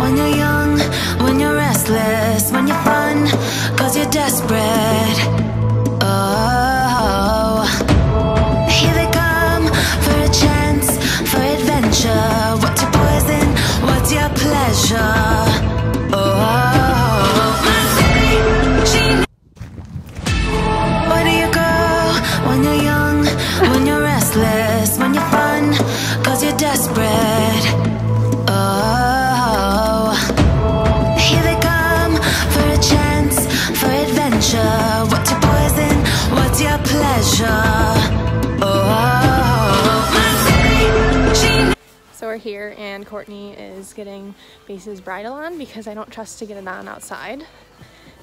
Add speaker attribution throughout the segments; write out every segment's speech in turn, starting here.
Speaker 1: when you're young, when you're restless, when you're fun, cause you're desperate. Here
Speaker 2: and Courtney is getting Base's bridle on because I don't trust to get it on outside.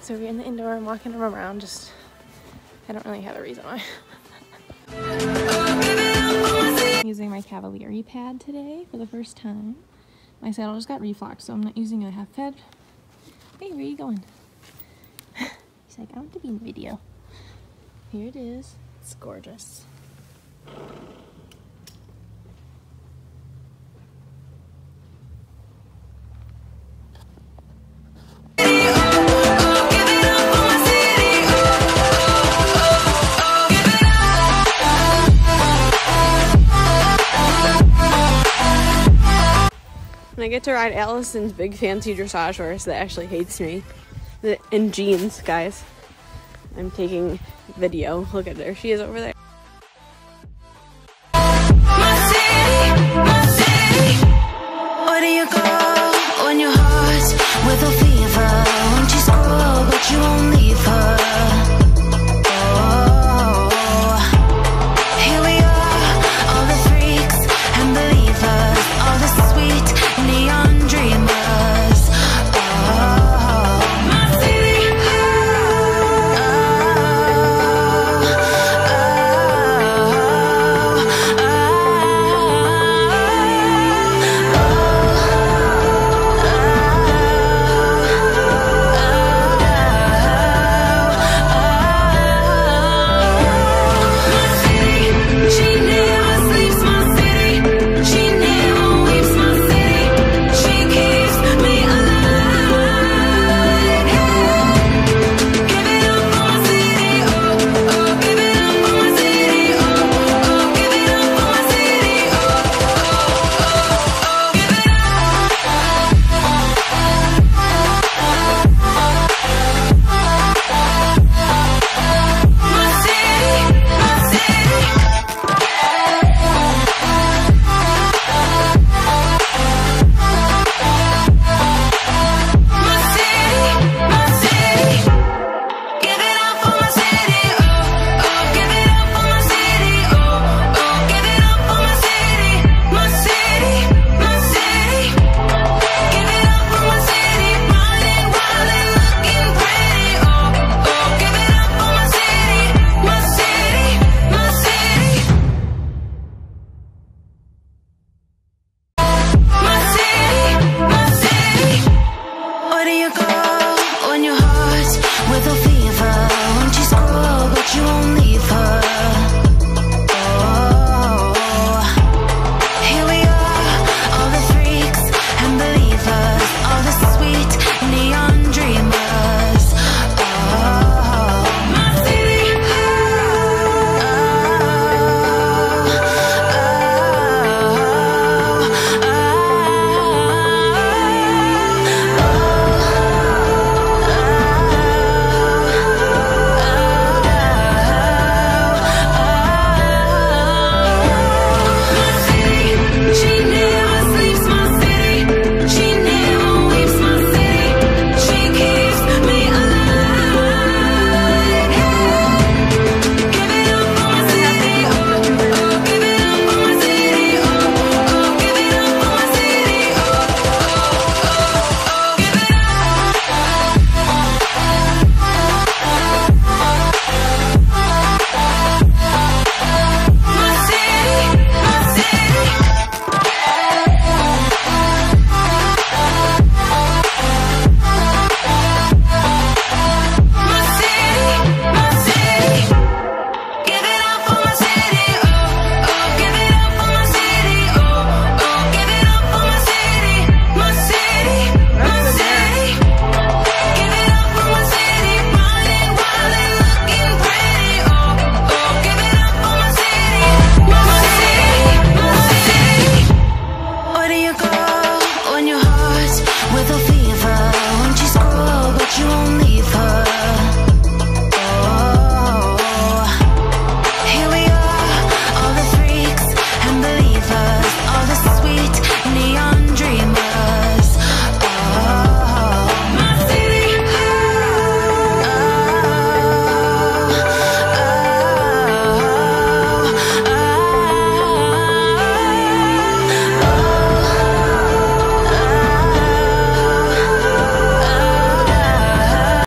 Speaker 2: So we're in the indoor and walking him around just, I don't really have a reason why. I'm using my Cavalieri pad today for the first time. My saddle just got reflocked so I'm not using a half pad. Hey, where are you going? He's like, I want to be in the video. Here it is. It's gorgeous. I get to ride Allison's big fancy dressage horse that actually hates me. In jeans, guys. I'm taking video. Look at her. She is over there.
Speaker 1: You scroll,